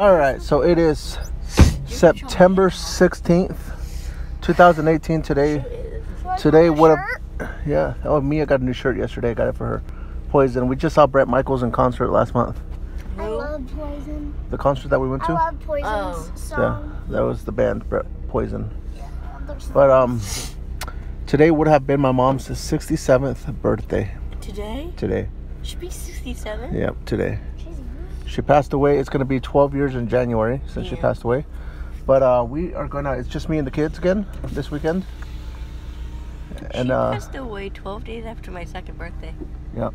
All right, so it is September 16th, 2018 today. Today would have Yeah, oh Mia got a new shirt yesterday. I got it for her. Poison. We just saw Bret Michaels in concert last month. I love Poison. The concert that we went to. I to? love Poison's Oh. Yeah, that was the band Bret Poison. Their song. But um today would have been my mom's 67th birthday Today? today. Should be 67. Yep, today. She passed away. It's going to be 12 years in January since she passed away. But uh, we are going to, it's just me and the kids again this weekend. And she uh, passed away 12 days after my second birthday. yep.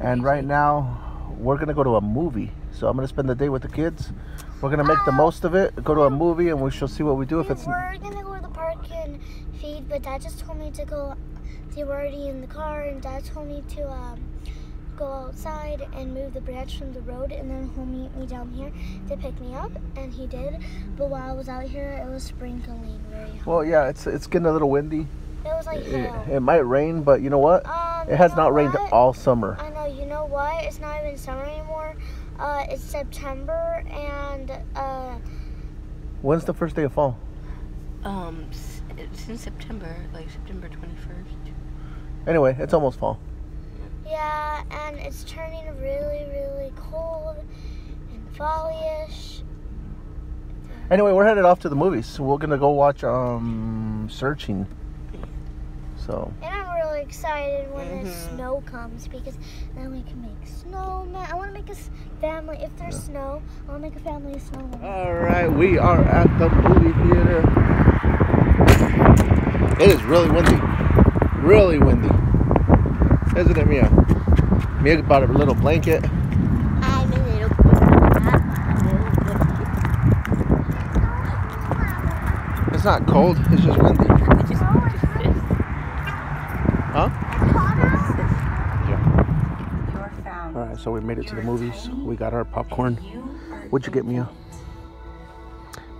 And right now, we're going to go to a movie. So I'm going to spend the day with the kids. We're going to make the most of it, go to a movie, and we shall see what we do if it's... We're gonna go to the park and feed, but Dad just told me to go. They were already in the car, and Dad told me to um, go outside and move the branch from the road, and then he'll meet me down here to pick me up, and he did. But while I was out here, it was sprinkling very hard. Well, yeah, it's it's getting a little windy. It was like It, it might rain, but you know what? Um, It has you know not rained all summer. I know. You know what? It's not even summer anymore. Uh, it's September, and uh, When's the first day of fall? Um, s- it's in September, like September 21st. Anyway, it's almost fall. Yeah, and it's turning really, really cold and fall-ish. Anyway, we're headed off to the movies. So We're gonna go watch um Searching. So And I'm really excited when the Mhm. snow comes because then we can make snowman. I want to make a family. If there's snow, I want to make a family of snowmen. all right, we are at the movie theater. It is really windy, really windy, isn't it, Mia? Mia bought a little blanket. I'm a little It's not cold. It's just windy. Huh? You're found. All right, so we made it to the movies. We got our popcorn. What'd you get, Mia?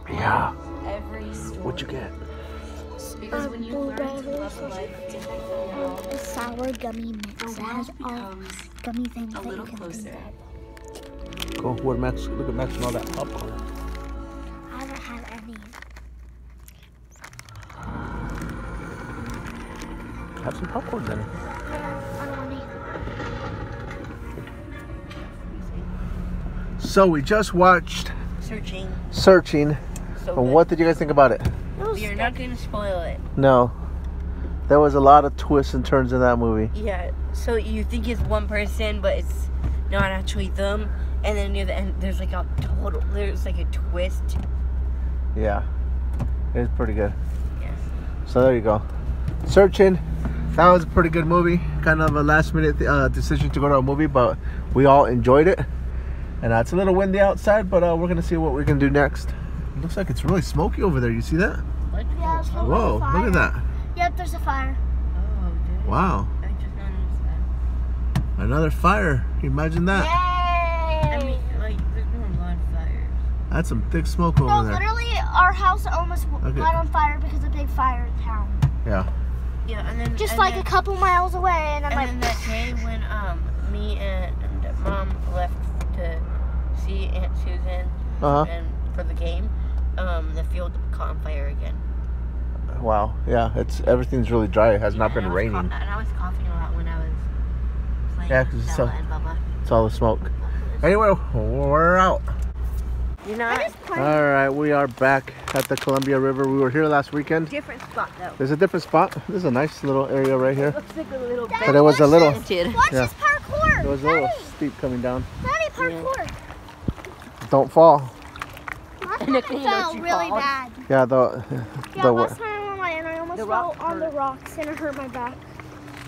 Mia, every story. what'd you get? Because when you learn to love life, A sour gummy mix the that has world all becomes gummy things a that you little can closer. think of. Go. What Max? Look at Max and all that popcorn. I haven't had any. Have some popcorn then. I don't want any. So we just watched Searching. Searching. So But what did you guys think about it? You're not going to spoil it. No. There was a lot of twists and turns in that movie. Yeah. So you think it's one person, but it's not actually them. And then near the end, there's like a total, there's like a twist. Yeah. It was pretty good. Yes. So there you go. Searching. That was a pretty good movie. Kind of a last minute uh, decision to go to a movie, but we all enjoyed it. And uh, it's a little windy outside, but uh, we're going to see what we can do next. It looks like it's really smoky over there. You see that? What? Yeah, Whoa, the fire. look at that. Yep, there's a fire. Oh, dude. Wow. I just noticed that. Another fire. Imagine that. Yay! I mean, like, there's been a lot of fires. That's some thick smoke over no, there. literally, our house almost w Okay. got on fire because of a big fire in town. Yeah. Yeah, and then Just and like then, a couple miles away, and I'm and like, then that day when um me and, and mom left to see Aunt Susan Uh huh. and for the game, um the field caught on fire again. Wow. Yeah. It's everything's really dry. It has not been I raining. cough- and I was coughing a lot when I was playing Yeah, with 'cause it's Stella so- It's all the smoke. Anyway, we're out. You're I not just played. All right, we are back at the Columbia River. We were here last weekend. different spot though. There's a different spot. This is a nice little area right here. Looks like a little But it was a little, Dude. Watch Yeah. parkour. it was a little steep coming down. Daddy, parkour. Don't fall. Last And time I fell really fall. bad. Yeah, the Yeah, the last almost The fell rocks on the rocks and it hurt my back.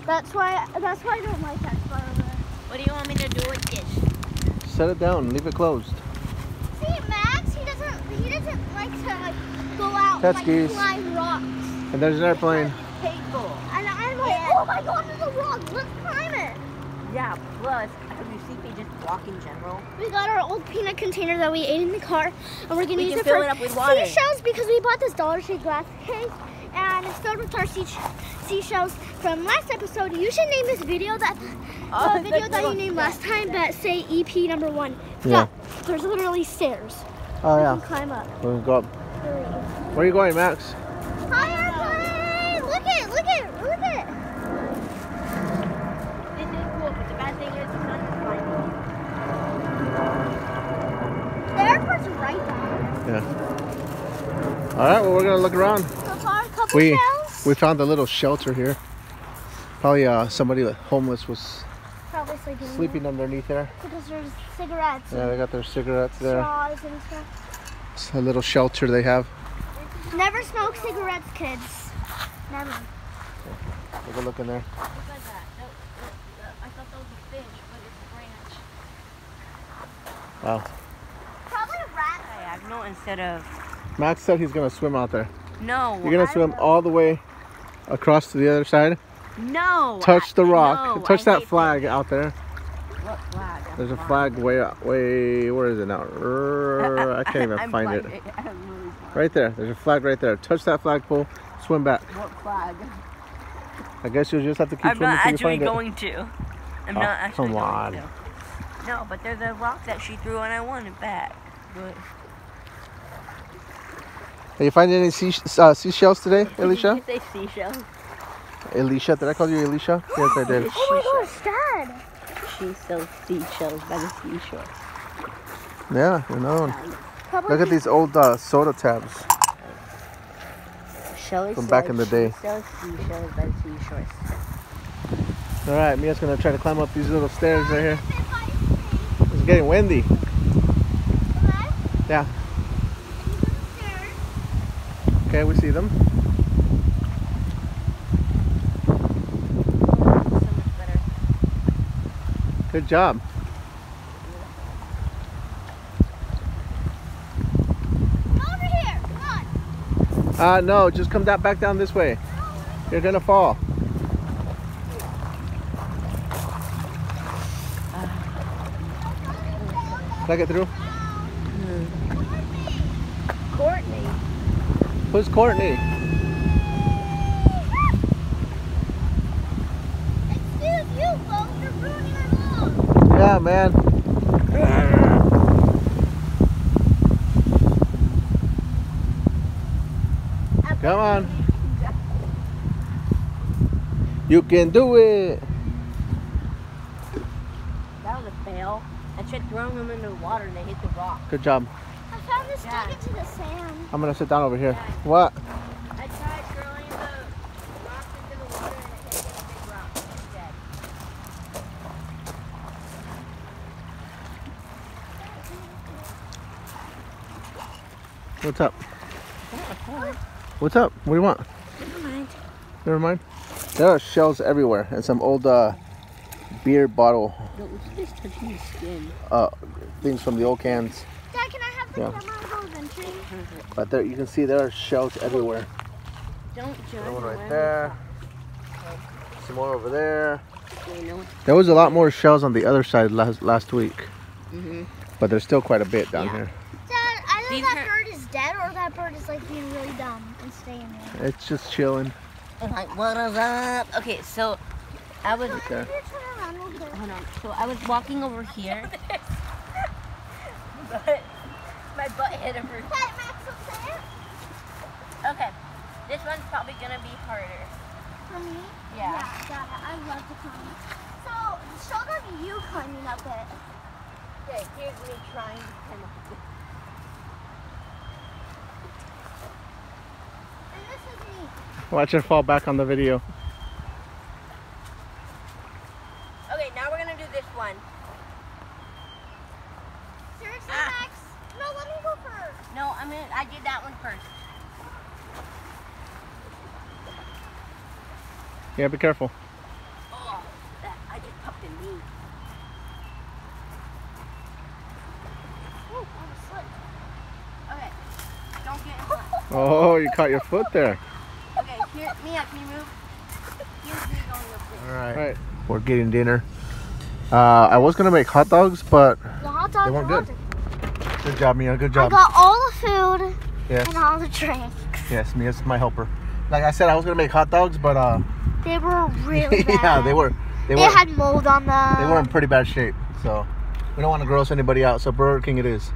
That's why. That's why I don't like that spot over there. What do you want me to do with this? set it down. Leave it closed. See, Max, he doesn't. He doesn't like to like go out That's and like geese. climb rocks. And there's an airplane. Painful. And I'm like, oh, oh my god, there's a rock. Let's climb it. Yeah. Plus, have you seen me just walk in general? We got our old peanut container that we ate in the car, and we're gonna We use it fill for it up with water. seashells because we bought this Dollar Tree glass case, and and it's filled with our sea- seashells from last episode. You should name this video that Oh, the video that you named last time, but say EP number one. Yeah. So, there's literally stairs. Oh You yeah. can climb up. We'll go up. Where are you going, Max? Hi, airplane! Look it! Look it! Look it! This is cool, but the bad thing is it's not The airport's right there. Yeah. All right. Well, we're gonna look around. So far, a couple We shells. we found a little shelter here. Probably uh, somebody homeless was Probably sleeping. in sleeping underneath there. there. Because there's cigarettes Yeah, they got their cigarettes and there. straws and stuff. It's a little shelter they have. Never smoke cigarettes, kids. Never. Take a look in there. Look at that. No, no, I thought that was a fish, but it's a branch. Wow. Probably a rat. Diagonal instead of. Max said he's gonna swim out there. No. You're gonna I- swim all the way across to the other side. No. Touch the rock. no, Touch I that flag out there. What flag? I'm There's a flag way out, way. Where is it now? I can't even I'm find it. really. Right there. There's a flag right there. Touch that flagpole. Swim back. What flag? I guess you'll just have to keep I'm swimming not until you actually find it. going to. I'm Oh, not ah, actually come going on. to. No, but there's a rock that she threw and I want it back. But Did you finding any sea, uh, seashells today, Did Alicia? you say seashell? Alicia, did I call you Alicia? Yes, I did. Oh my gosh, Dad. She sells seashells by the seashore. Yeah, you know. Probably Look at these old uh, soda tabs. Shelly From back in the day. Sells seashells by the seashore. All right, Mia's gonna try to climb up these little stairs right here. It's getting windy. Yeah. Okay, we see them. Good job. Over here. Come on. Uh, no, just come down, back down this way. You're gonna fall. Can I get through? Who's Courtney? Excuse you, folks. You're ruining our vlog. Yeah, man. Come on. You can do it. That was a fail. I tried throwing them into the water and they hit the rock. Good job. I found this Yeah. stuck into the sand. I'm gonna sit down over here. What? I tried throwing the rock into the water and it hit a big rock instead. What's up? What's up? What do you want? Never mind. Never mind. There are shells everywhere and some old uh, beer bottle No, just touching the skin. uh, things from the old cans. Dad, can I have the Yeah. camera go venturing? But there, you can see there are shells everywhere. Don't judge. There one right there. Some more over there. There was a lot more shells on the other side last last week, Mm-hmm. but there's still quite a bit down Yeah. here. Dad, either These that bird is dead or that bird is like being really dumb and staying there. It's just chilling. I'm like, what is up? Okay, so I was. Okay. Can you turn around real quick? Hold on. So I was walking over here. but my butt hit a first. Hey, Max. Okay, this one's probably gonna be harder. For me? Yeah. Yeah, Dad, I love to climb. So, show them you climbing up it. Okay, here's me trying to climb up. And this is me. Watch it fall back on the video. Okay, now we're gonna do this one. Seriously, Ah. Max? No, let me go first. No, I mean I did that one first. Yeah, be careful. Oh, I just popped a knee. Ooh, I slipped. Okay, don't get in front. Oh, you caught your foot there. Okay, here, Mia, can you move? Here's me going up there. All right. We're getting dinner. Uh, I was gonna make hot dogs, but The hot dog. They weren't good. dog. good job, Mia. Good job. I job. got all the food Yes, and all the drinks. yes, Mia's my helper. Like I said, I was gonna make hot dogs, but uh, They were really bad. yeah, they were they, They, were had mold on them. they were in pretty bad shape. So we don't want to gross anybody out. So Burger King it is.